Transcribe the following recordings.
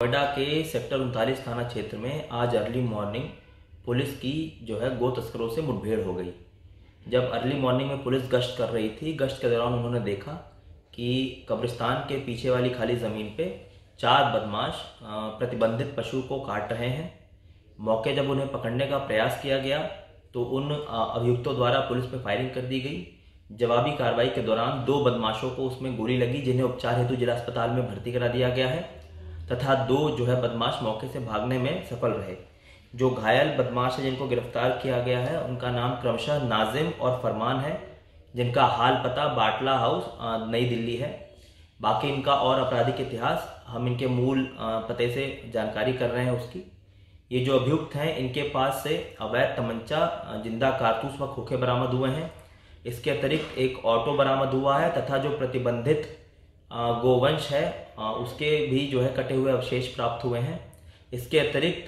नोएडा के सेक्टर उनतालीस थाना क्षेत्र में आज अर्ली मॉर्निंग पुलिस की जो है गो तस्करों से मुठभेड़ हो गई। जब अर्ली मॉर्निंग में पुलिस गश्त कर रही थी, गश्त के दौरान उन्होंने देखा कि कब्रिस्तान के पीछे वाली खाली ज़मीन पे चार बदमाश प्रतिबंधित पशु को काट रहे हैं। मौके जब उन्हें पकड़ने का प्रयास किया गया तो उन अभियुक्तों द्वारा पुलिस पर फायरिंग कर दी गई। जवाबी कार्रवाई के दौरान दो बदमाशों को उसमें गोली लगी, जिन्हें उपचार हेतु जिला अस्पताल में भर्ती करा दिया गया है। तथा दो जो है बदमाश मौके से भागने में सफल रहे। जो घायल बदमाश है, जिनको गिरफ़्तार किया गया है, उनका नाम क्रमशः नाजिम और फरमान है, जिनका हाल पता बाटला हाउस नई दिल्ली है। बाकी इनका और आपराधिक इतिहास, हम इनके मूल पते से जानकारी कर रहे हैं उसकी। ये जो अभियुक्त हैं, इनके पास से अवैध तमंचा ज़िंदा कारतूस व खोखे बरामद हुए हैं। इसके अतिरिक्त एक ऑटो बरामद हुआ है तथा जो प्रतिबंधित गोवंश है। उसके भी जो है कटे हुए अवशेष प्राप्त हुए हैं। इसके अतिरिक्त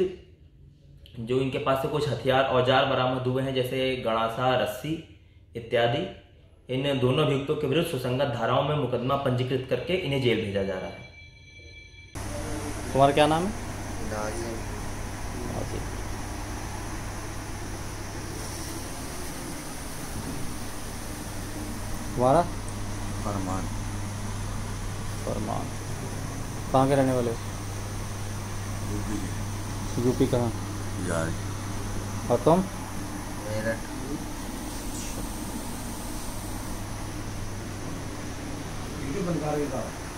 जो इनके पास से कुछ हथियार औज़ार बरामद हुए हैं जैसे गणासा रस्सी इत्यादि इन दोनों अभियुक्तों के विरुद्ध सुसंगत धाराओं में मुकदमा पंजीकृत करके इन्हें जेल भेजा जा रहा है। तुम्हारा क्या नाम है? तुम्हारा फरमान फरमान कहाँ के रहने वाले यूपी कहाँ? और तुम? मेरठ। कर